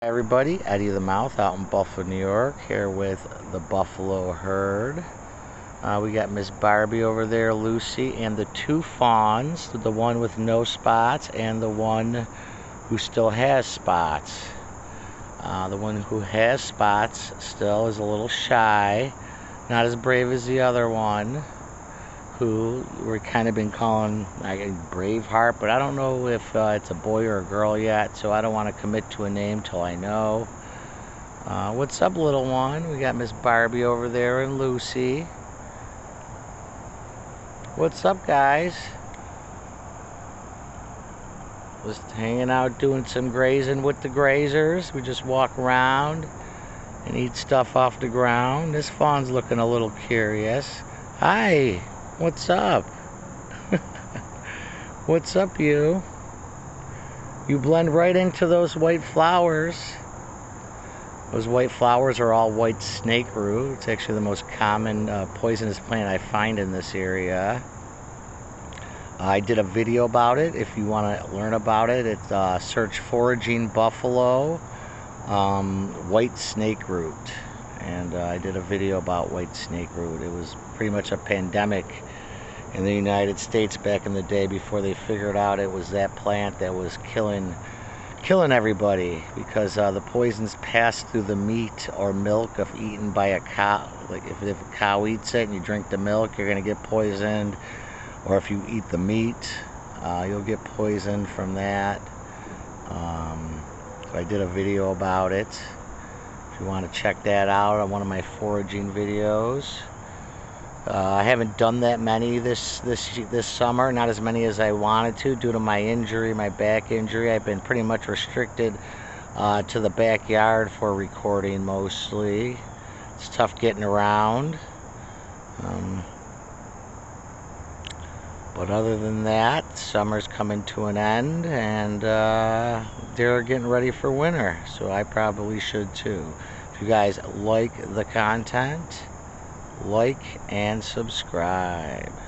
everybody, Eddie the Mouth out in Buffalo, New York, here with the Buffalo herd. Uh, we got Miss Barbie over there, Lucy, and the two fawns, the one with no spots and the one who still has spots. Uh, the one who has spots still is a little shy, not as brave as the other one who we're kind of been calling like Braveheart, but I don't know if uh, it's a boy or a girl yet, so I don't want to commit to a name till I know. Uh, what's up, little one? We got Miss Barbie over there and Lucy. What's up, guys? Just hanging out doing some grazing with the grazers. We just walk around and eat stuff off the ground. This fawn's looking a little curious. Hi. What's up? What's up, you? You blend right into those white flowers. Those white flowers are all white snake root. It's actually the most common uh, poisonous plant I find in this area. I did a video about it. If you want to learn about it, it's uh, search foraging buffalo um, white snake root. And uh, I did a video about white snake root. It was pretty much a pandemic in the United States back in the day. Before they figured out it was that plant that was killing killing everybody because uh, the poisons pass through the meat or milk if eaten by a cow. Like if, if a cow eats it and you drink the milk you're going to get poisoned. Or if you eat the meat uh, you'll get poisoned from that. Um, so I did a video about it if you want to check that out on one of my foraging videos uh, I haven't done that many this this this summer, not as many as I wanted to due to my injury, my back injury. I've been pretty much restricted uh, to the backyard for recording mostly. It's tough getting around. Um, but other than that, summer's coming to an end and uh, they're getting ready for winter. So I probably should too. If you guys like the content, like and subscribe.